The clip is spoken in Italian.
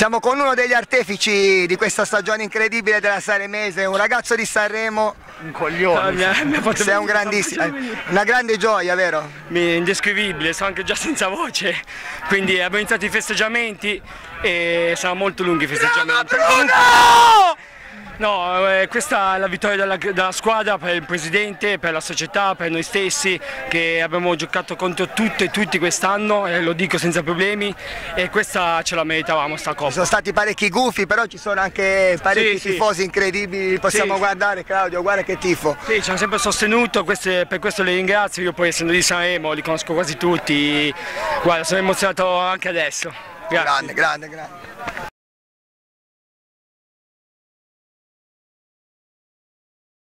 Siamo con uno degli artefici di questa stagione incredibile della Saremese, un ragazzo di Sanremo. Un coglione. Ah, mi ha- mi ha fatto Sei un grandissimo, venire. una grande gioia, vero? Indescrivibile, sono anche già senza voce. Quindi abbiamo iniziato i festeggiamenti e saranno molto lunghi i festeggiamenti. No, eh, questa è la vittoria della, della squadra per il presidente, per la società, per noi stessi che abbiamo giocato contro tutte e tutti quest'anno lo dico senza problemi e questa ce la meritavamo sta coppa. sono stati parecchi gufi, però ci sono anche parecchi Sì, sì. tifosi incredibili, li possiamo Sì. guardare Claudio, guarda che tifo. Sì, ci hanno sempre sostenuto, queste- per questo li ringrazio, io poi essendo di Sanremo li conosco quasi tutti, guarda sono emozionato anche adesso. Grazie. Grande, grande, grande.